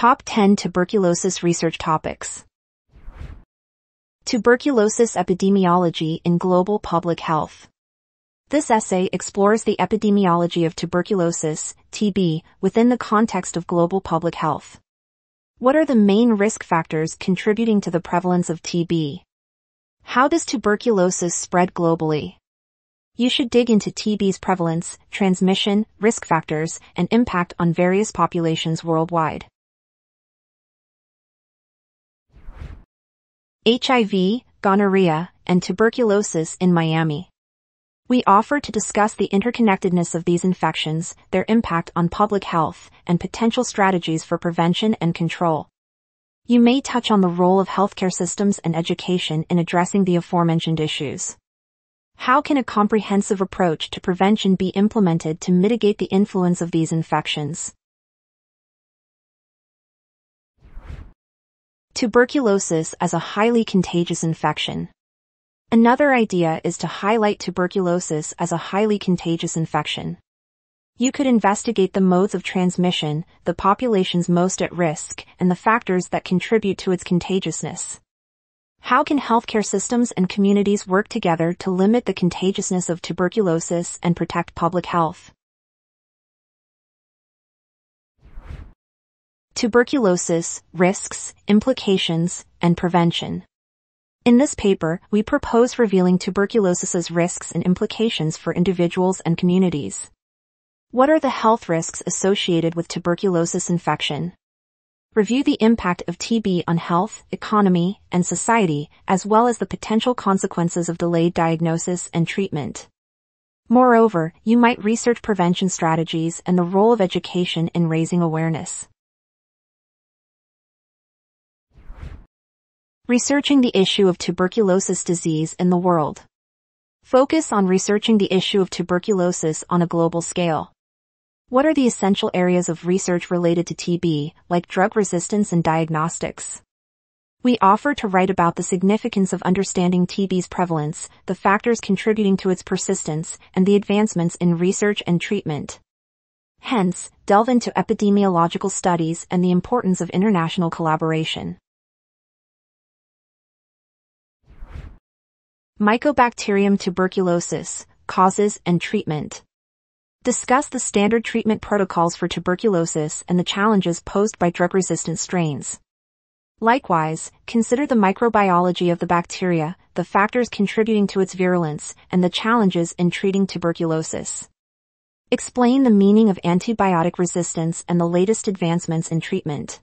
Top 10 Tuberculosis Research Topics Tuberculosis Epidemiology in Global Public Health This essay explores the epidemiology of tuberculosis, TB, within the context of global public health. What are the main risk factors contributing to the prevalence of TB? How does tuberculosis spread globally? You should dig into TB's prevalence, transmission, risk factors, and impact on various populations worldwide. HIV, gonorrhea, and tuberculosis in Miami. We offer to discuss the interconnectedness of these infections, their impact on public health, and potential strategies for prevention and control. You may touch on the role of healthcare systems and education in addressing the aforementioned issues. How can a comprehensive approach to prevention be implemented to mitigate the influence of these infections? Tuberculosis as a highly contagious infection. Another idea is to highlight tuberculosis as a highly contagious infection. You could investigate the modes of transmission, the populations most at risk, and the factors that contribute to its contagiousness. How can healthcare systems and communities work together to limit the contagiousness of tuberculosis and protect public health? Tuberculosis, Risks, Implications, and Prevention. In this paper, we propose revealing tuberculosis's risks and implications for individuals and communities. What are the health risks associated with tuberculosis infection? Review the impact of TB on health, economy, and society, as well as the potential consequences of delayed diagnosis and treatment. Moreover, you might research prevention strategies and the role of education in raising awareness. Researching the issue of tuberculosis disease in the world. Focus on researching the issue of tuberculosis on a global scale. What are the essential areas of research related to TB, like drug resistance and diagnostics? We offer to write about the significance of understanding TB's prevalence, the factors contributing to its persistence, and the advancements in research and treatment. Hence, delve into epidemiological studies and the importance of international collaboration. Mycobacterium tuberculosis, causes and treatment. Discuss the standard treatment protocols for tuberculosis and the challenges posed by drug-resistant strains. Likewise, consider the microbiology of the bacteria, the factors contributing to its virulence, and the challenges in treating tuberculosis. Explain the meaning of antibiotic resistance and the latest advancements in treatment.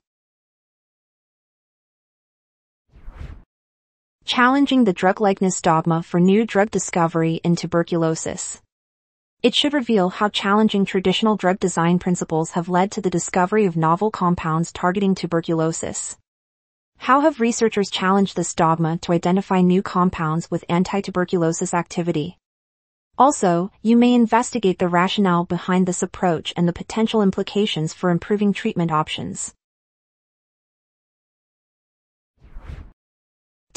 Challenging the drug-likeness dogma for new drug discovery in tuberculosis. It should reveal how challenging traditional drug design principles have led to the discovery of novel compounds targeting tuberculosis. How have researchers challenged this dogma to identify new compounds with anti-tuberculosis activity? Also, you may investigate the rationale behind this approach and the potential implications for improving treatment options.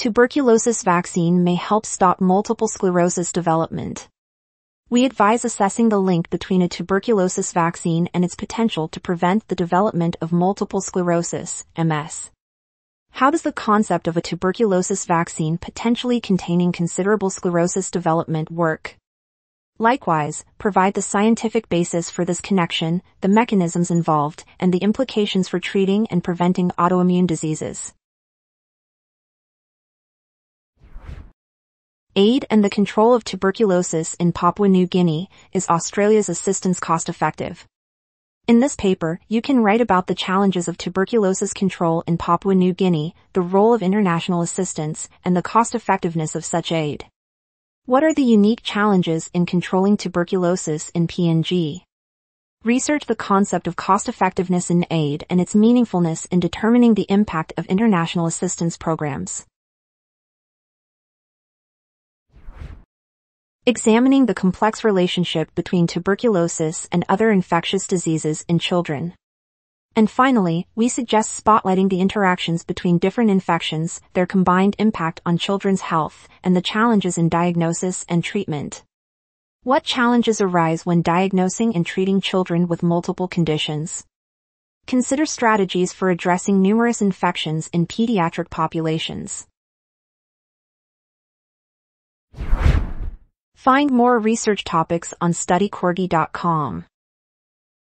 Tuberculosis vaccine may help stop multiple sclerosis development. We advise assessing the link between a tuberculosis vaccine and its potential to prevent the development of multiple sclerosis, MS. How does the concept of a tuberculosis vaccine potentially containing considerable sclerosis development work? Likewise, provide the scientific basis for this connection, the mechanisms involved, and the implications for treating and preventing autoimmune diseases. Aid and the control of tuberculosis in Papua New Guinea is Australia's assistance cost effective. In this paper, you can write about the challenges of tuberculosis control in Papua New Guinea, the role of international assistance, and the cost effectiveness of such aid. What are the unique challenges in controlling tuberculosis in PNG? Research the concept of cost effectiveness in aid and its meaningfulness in determining the impact of international assistance programs. Examining the complex relationship between tuberculosis and other infectious diseases in children. And finally, we suggest spotlighting the interactions between different infections, their combined impact on children's health, and the challenges in diagnosis and treatment. What challenges arise when diagnosing and treating children with multiple conditions? Consider strategies for addressing numerous infections in pediatric populations. Find more research topics on studycorgi.com.